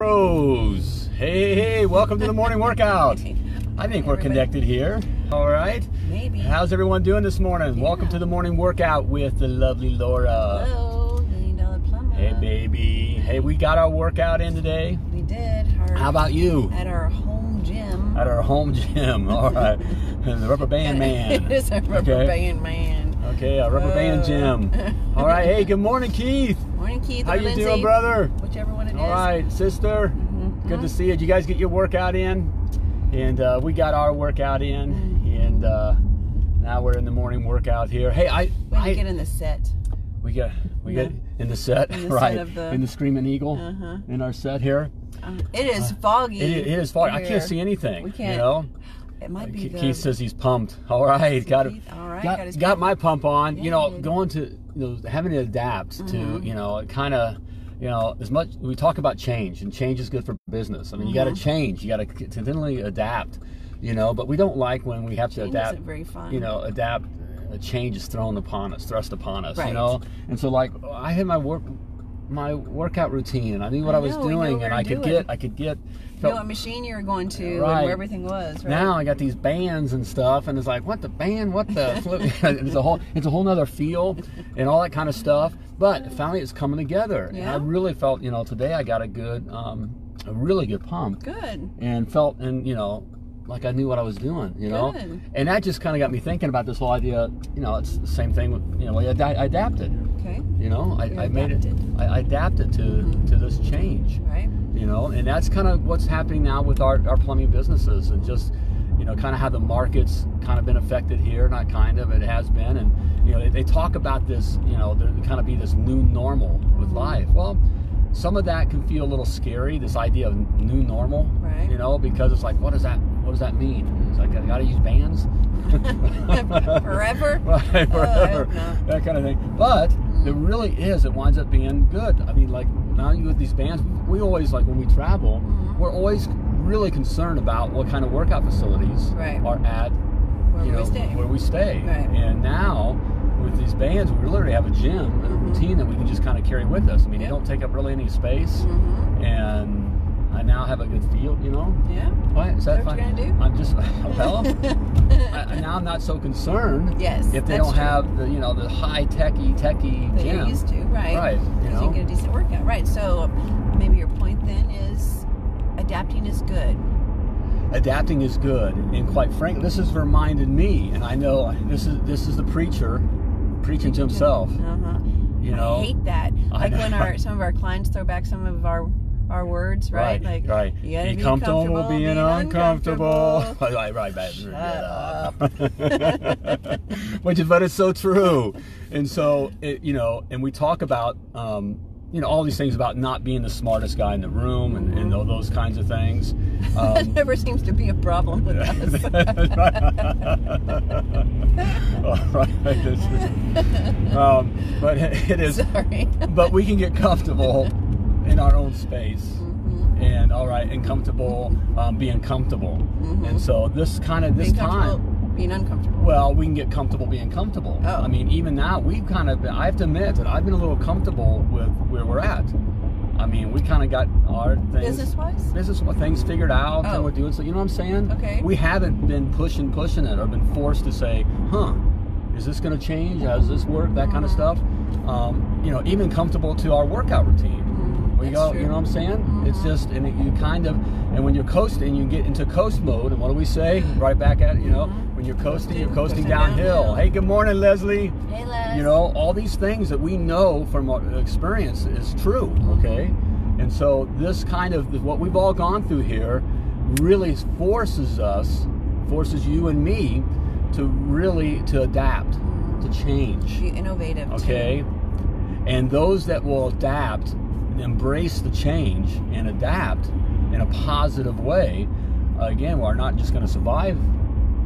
Rose. Hey, hey, welcome to the morning workout. I think we're connected here. All right. Maybe. How's everyone doing this morning? Welcome to the morning workout with the lovely Laura. Hello, million dollar plumber. Hey, baby. Hey, we got our workout in today. We did. Our, How about you? At our home gym. At our home gym. All right. the rubber band man. it is a rubber Okay. band man. Okay, a rubber band Uh. gym. All right. Hey, good morning, Keith. Morning, Keith. How you Lindsay, doing, brother? Whichever one it is. All right, sister. Mhm. Good to see you. Did you guys get your workout in? And uh, we got our workout in, and uh, now we're in the morning workout here. Hey, I, We I get in the set. we get we got in the set, In the set right? of the- in the Screaming Eagle, Uh-huh. in our set here. Um, it is foggy. Uh, It, it is far. I can't see anything. We can't. know. It might be Keith the. Says he's pumped. All right, got it. All right, got, got got my pump on. you Yeah, know, you did. going to you know having to adapt to Mhm. you know kind of you know as much we talk about change and change is good for business. I mean, you got to mm-hmm. change. You got to continually adapt. You know, but we don't like when we have to adapt. very fun. You know, adapt. A change is thrown upon us, thrust upon us. You know, and so like I had my work. My workout routine. I knew what I, I was know, doing, and I could get, I could get. You know what machine you were going to Right. and where everything was, right? now I got these bands and stuff, and it's like, what the band? What the? it's a whole, it's a whole nother feel, and all that kind of stuff. But finally, it's coming together, and I really felt, you know, today I got a good, um, a really good pump, Good. and felt, and you know, like I knew what I was doing, you know, Good. and that just kind of got me thinking about this whole idea. You know, it's the same thing with, you know, I, I adapted. Okay. You know, I, I made it. I, adapted to Mhm. to this change Right. you know and that's kind of what's happening now with our, our plumbing businesses and just you know kind of how the market's kind of been affected here not kind of it has been and you know they, they talk about this you know there kind of be this new normal with life well some of that can feel a little scary this idea of new normal Right. you know because it's like what does that what does that mean it's like i gotta use bands Forever? right, Oh, forever, not. that kind of thing. But it really is. It winds up being good. I mean, like now you with these bands, we always like when we travel, Mhm. we're always really concerned about what kind of workout facilities Right. are at Where you we know stay. where we stay. Right. And now with these bands, we literally have a gym and a Mhm. routine that we can just kind of carry with us. I mean, Yep. they don't take up really any space, Mm-hmm. and I now have a good feel. You know, Yeah. what is that Is that what you're gonna do? I'm just well. I, now I'm not so concerned yes. if they don't true. have the you know the high techy techy that gym. you're used to, right? Right, you Because know. you get a decent workout, right? So maybe your point then is adapting is good. Adapting is good, and quite frankly, this has reminded me, and I know this is this is the preacher preaching to himself. Uh-huh. You know, I hate that. I Like when our some of our clients throw back some of our our words, right? Like right. you gotta be be comfortable, comfortable being, being uncomfortable. uncomfortable. right, right, right. Shut up. Which is, but it's so true. And so, it, you know, and we talk about, um, you know, all these things about not being the smartest guy in the room and, and all those kinds of things. that Um, never seems to be a problem with us. All right. um, but it is. Sorry. But we can get comfortable in our own space, Mhm. and all right, and comfortable um, being comfortable. Mhm. And so this kind of this being time, being uncomfortable. well, we can get comfortable being comfortable. Oh. I mean, even now we've kind of. Been, I have to admit that I've been a little comfortable with where we're at. I mean, we kind of got our things. Business wise? business wise, things figured out Oh. and we're doing so you know what i'm saying Okay. we haven't been pushing pushing it or been forced to say huh is this going to change how does this work that kind of stuff um, you know even comfortable to our workout routine we That's go true. you know what i'm saying it's Mhm. just and it, you kind of and when you're coasting you get into coast mode and what do we say right back at you know Mhm. when you're coasting you're Coasting, downhill downhill. hey good morning leslie Hey, Les. you know all these things that we know from our experience is true okay and so this kind of what we've all gone through here really forces us forces you and me to really to adapt to change Be innovative. too. okay and those that will adapt embrace the change and adapt in a positive way again we are not just going to survive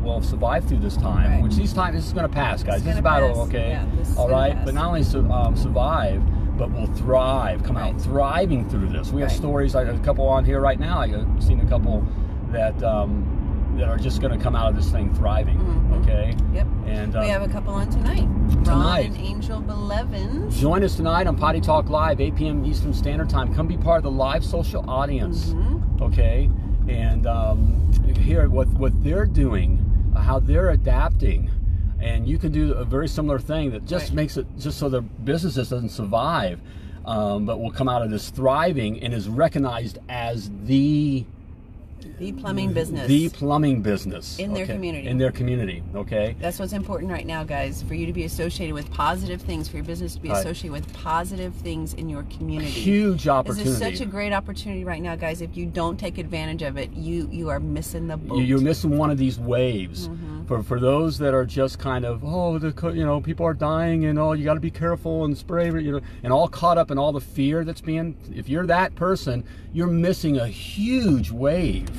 We'll survive through this time Right. which these times, this is going to pass guys It's this is about pass. okay Yeah, all right pass. but not only su- um, survive but will thrive come out thriving through this we have Right. stories like a couple on here right now i've seen a couple that um, that are just going to come out of this thing thriving. Mhm. Okay. Yep. And uh, we have a couple on tonight. Ron Tonight. and Angel Belevins. join us tonight on Potty Talk Live, 8 p.m. Eastern Standard Time. Come be part of the live social audience. Mhm. Okay. And um, hear what what they're doing, uh, how they're adapting. And you can do a very similar thing that just Right. makes it just so the businesses doesn't survive, um, but will come out of this thriving and is recognized as the The plumbing business. the plumbing business In their okay? community. In their community, okay. That's what's important right now, guys. For you to be associated with positive things, for your business to be Right. associated with positive things in your community. Huge opportunity. This is such a great opportunity right now, guys. If you don't take advantage of it, you you are missing the boat. You- You're missing one of these waves. Mm-hmm. For for those that are just kind of oh the you know people are dying and oh you got to be careful and spray you know and all caught up in all the fear that's being if you're that person you're missing a huge wave.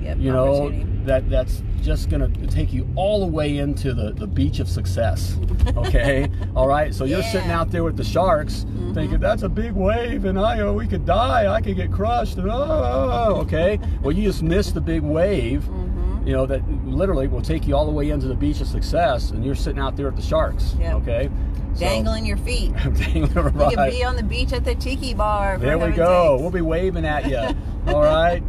Yep, You know that that's just gonna take you all the way into the the beach of success. Okay, all right. So you're sitting Yeah. Mm-hmm. out there with the sharks, thinking that's a big wave and I oh, we could die, I could get crushed. And, oh, okay. Well, you just missed the big wave Mhm. You know, that literally will take you all the way into the beach of success, and you're sitting out there at the sharks. Yep. Okay. So- Dangling your feet. Dangling, You right. could be on the beach at the tiki bar. there we go. sakes. We'll be waving at you. all right.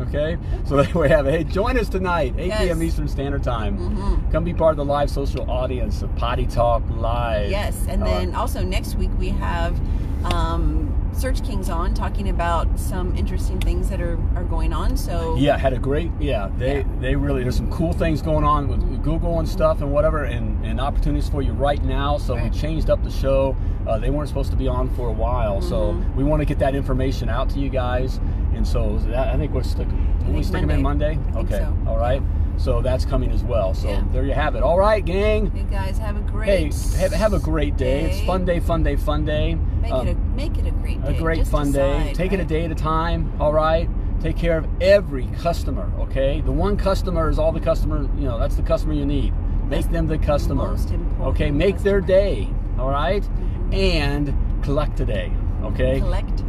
Okay. So there we have it. Hey, join us tonight, 8 p.m. Eastern Standard Time. Mhm. Come be part of the live social audience of Potty Talk Live. Yes, and All then right. also next week we have um, Search Kings on talking about some interesting things that are, are going on. So Yeah, had a great yeah. They Yeah. they really there's some cool things going on with Google and stuff and whatever and, and opportunities for you right now. So we changed up the show. Uh, they weren't supposed to be on for a while, so Mhm. we want to get that information out to you guys. And so that, I think we're stick. Will we stick them in Monday? Monday. I think okay, so. all right. So that's coming as well. So Yeah. there you have it. All right, gang. you guys have a great Hey, have, have a great day. It's fun day, fun day, fun day. Make Um, it a make it a great day. a great Just fun day. decide, Take it a day at a time. All right. Take care of every customer. Okay. The one customer is all the customer. You know, that's the customer you need. Make them the customer. most important Okay. Make their day. All right? And collect today. Okay. Collect,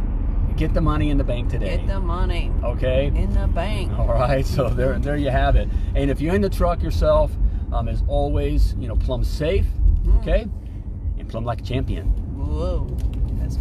Get the money in the bank today. get the money Okay. in the bank. All right, so there, there you have it. And if you're in the truck yourself, um, as always, you know, plumb safe, Mm-hmm. okay, and plumb like a champion. Whoa, we cut